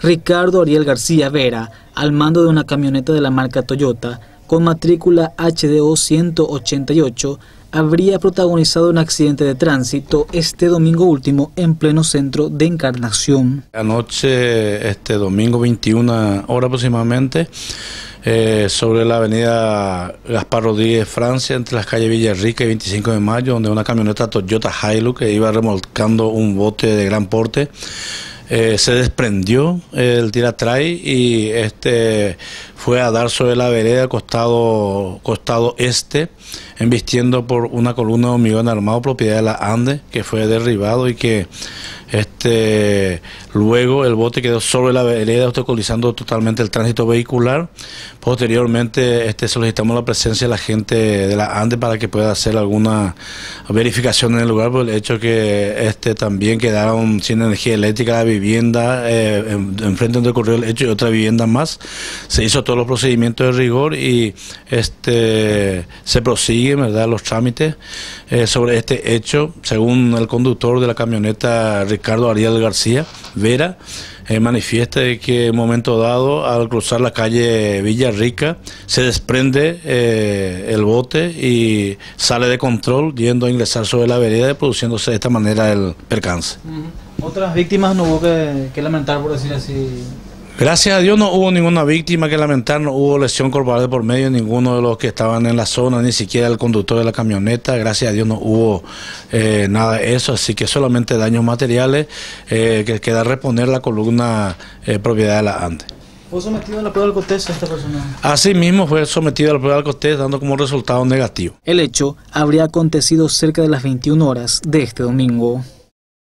Ricardo Ariel García Vera, al mando de una camioneta de la marca Toyota, con matrícula HDO 188, habría protagonizado un accidente de tránsito este domingo último en pleno centro de Encarnación. Anoche, este domingo 21 hora aproximadamente, eh, sobre la avenida Gaspar Rodríguez, Francia, entre las calles Villarrica y 25 de Mayo, donde una camioneta Toyota Hilux que iba remolcando un bote de gran porte, eh, se desprendió el tiratray y este fue a dar sobre la vereda costado, costado este, embistiendo por una columna de hormigón armado propiedad de la Ande, que fue derribado y que este, luego el bote quedó sobre la vereda, obstaculizando totalmente el tránsito vehicular. Posteriormente este, solicitamos la presencia de la gente de la ANDE para que pueda hacer alguna verificación en el lugar por el hecho que este, también quedaron sin energía eléctrica la vivienda eh, enfrente donde ocurrió el hecho y otra vivienda más. Se hizo todos los procedimientos de rigor y este, se prosiguen ¿verdad? los trámites eh, sobre este hecho, según el conductor de la camioneta Ricardo Ariel García Vera, eh, manifiesta que en momento dado, al cruzar la calle Villarrica, se desprende eh, el bote y sale de control, yendo a ingresar sobre la vereda, produciéndose de esta manera el percance. ¿Otras víctimas no hubo que, que lamentar, por decir así? Gracias a Dios no hubo ninguna víctima que lamentar, no hubo lesión corporal por medio de ninguno de los que estaban en la zona, ni siquiera el conductor de la camioneta. Gracias a Dios no hubo eh, nada de eso, así que solamente daños materiales eh, que queda reponer la columna eh, propiedad de la ANDE. ¿Fue sometido a la prueba del COTES esta persona? Así mismo fue sometido a la prueba del COTES dando como resultado negativo. El hecho habría acontecido cerca de las 21 horas de este domingo.